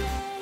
say